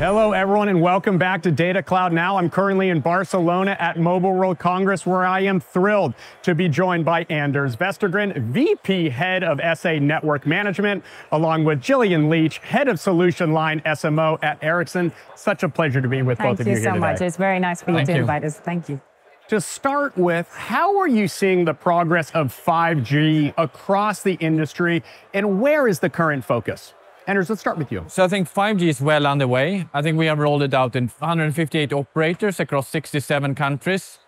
Hello, everyone, and welcome back to Data Cloud Now. I'm currently in Barcelona at Mobile World Congress, where I am thrilled to be joined by Anders Vestergren, VP Head of SA Network Management, along with Gillian Leetch, Head of Solution Line SMO at Ericsson. Such a pleasure to be with Thank both of you, you here so today. much. It's very nice for you Thank to you. invite us. Thank you. To start with, how are you seeing the progress of 5G across the industry, and where is the current focus? Anders, let's start with you. So I think 5G is well underway. I think we have rolled it out in 158 operators across 67 countries.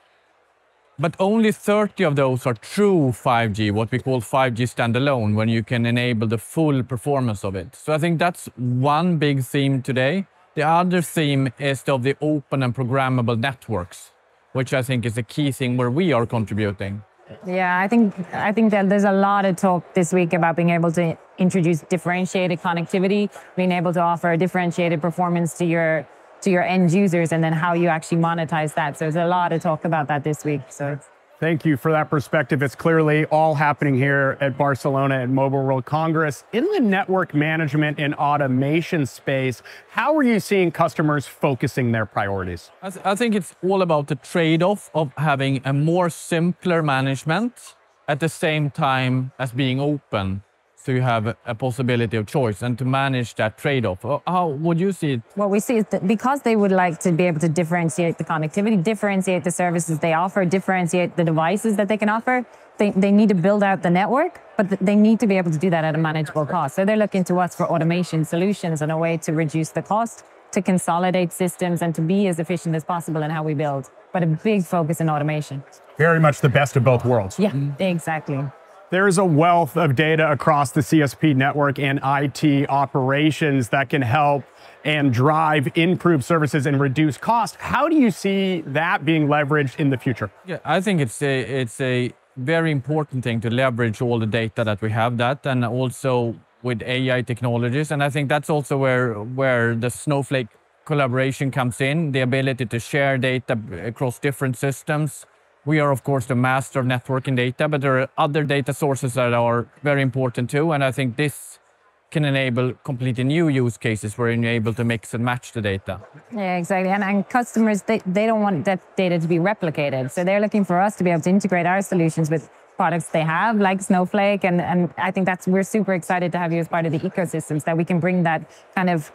But only 30 of those are true 5G, what we call 5G standalone, when you can enable the full performance of it. So I think that's one big theme today. The other theme is of the open and programmable networks, which I think is a key thing where we are contributing. Yeah, I think I think that there's a lot of talk this week about being able to introduce differentiated connectivity, being able to offer a differentiated performance to your to your end users, and then how you actually monetize that. So there's a lot of talk about that this week. So Thank you for that perspective. It's clearly all happening here at Barcelona at Mobile World Congress. In the network management and automation space, how are you seeing customers focusing their priorities? I, th- I think it's all about the trade-off of having a more simpler management at the same time as being open, so you have a- a possibility of choice and to manage that trade-off. Uh, How would you see it? what we see is that because they would like to be able to differentiate the connectivity, differentiate the services they offer, differentiate the devices that they can offer, they, they need to build out the network, but they need to be able to do that at a manageable cost. So they're looking to us for automation solutions and a way to reduce the cost, to consolidate systems, and to be as efficient as possible in how we build. But a big focus in automation. Very much the best of both worlds. Yeah, exactly. There is a wealth of data across the CSP network and IT operations that can help and drive improved services and reduce cost. How do you see that being leveraged in the future? Yeah, I think it's a it's a very important thing to leverage all the data that we have that and also with AI technologies. And I think that's also where where the Snowflake collaboration comes in, the ability to share data across different systems. We are of course the master of networking data, but there are other data sources that are very important too. And I think this can enable completely new use cases where you're able to mix and match the data. Yeah, exactly. And, and customers, they, they don't want that data to be replicated. So they're looking for us to be able to integrate our solutions with products they have, like Snowflake. And, and I think that's, we're super excited to have you as part of the ecosystems that we can bring that kind of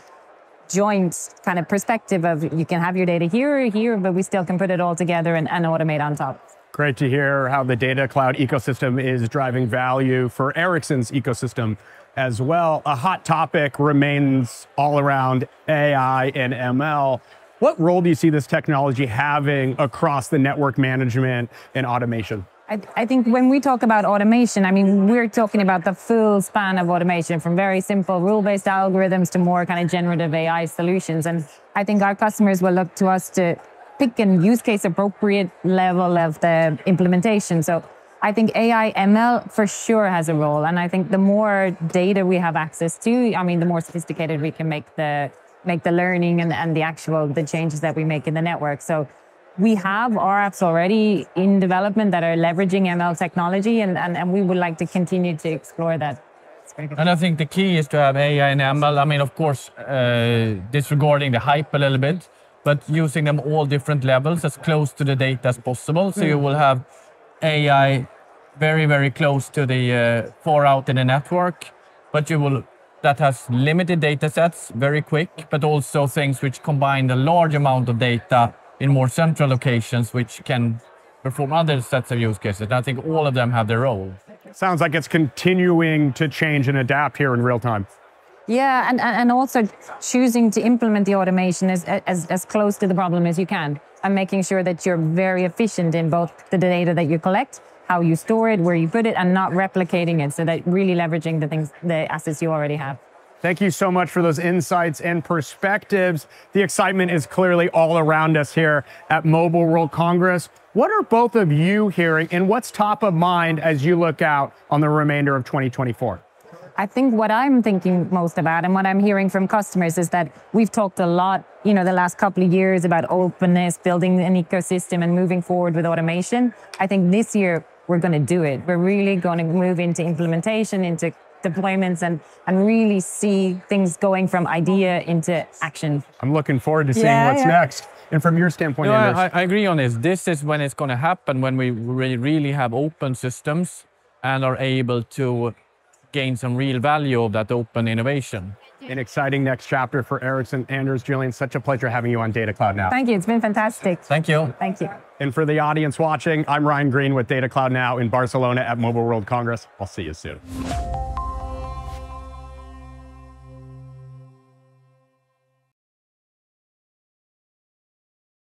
joint kind of perspective of you can have your data here or here, but we still can put it all together and, and automate on top. Great to hear how the data cloud ecosystem is driving value for Ericsson's ecosystem as well. A hot topic remains all around AI and ML. What role do you see this technology having across the network management and automation? I, I think when we talk about automation, I mean, we're talking about the full span of automation from very simple rule based algorithms to more kind of generative AI solutions. And I think our customers will look to us to pick an use case appropriate level of the implementation. So I think AI ML for sure has a role. And I think the more data we have access to, I mean, the more sophisticated we can make the make the learning and, and the actual the changes that we make in the network. So we have our apps already in development that are leveraging ML technology, and, and, and we would like to continue to explore that. It's very good. And I think the key is to have AI and ML. I mean, of course, uh, disregarding the hype a little bit, but using them all different levels as close to the data as possible. So you will have AI very, very close to the uh, far out in the network, but you will that has limited data sets, very quick, but also things which combine a large amount of data in more central locations, which can perform other sets of use cases. And I think all of them have their role. Sounds like it's continuing to change and adapt here in real time. Yeah, and, and and also choosing to implement the automation as, as, as close to the problem as you can, and making sure that you're very efficient in both the data that you collect, how you store it, where you put it, and not replicating it, so that really leveraging the things, the assets you already have. Thank you so much for those insights and perspectives. The excitement is clearly all around us here at Mobile World Congress. What are both of you hearing, and what's top of mind as you look out on the remainder of 2024? I think what I'm thinking most about and what I'm hearing from customers is that we've talked a lot, you know, the last couple of years about openness, building an ecosystem and moving forward with automation. I think this year we're going to do it. We're really going to move into implementation, into deployments and, and really see things going from idea into action. I'm looking forward to seeing Yeah, what's yeah. next. And from your standpoint, No, Anders, I, I agree on this. This is when it's going to happen when we re- really have open systems and are able to gain some real value of that open innovation. an exciting next chapter for Ericsson. Anders, Gillian, such a pleasure having you on Data Cloud Now. Thank you. It's been fantastic. Thank you. Thank you. And for the audience watching, I'm Ryan Green with Data Cloud Now in Barcelona at Mobile World Congress. I'll see you soon.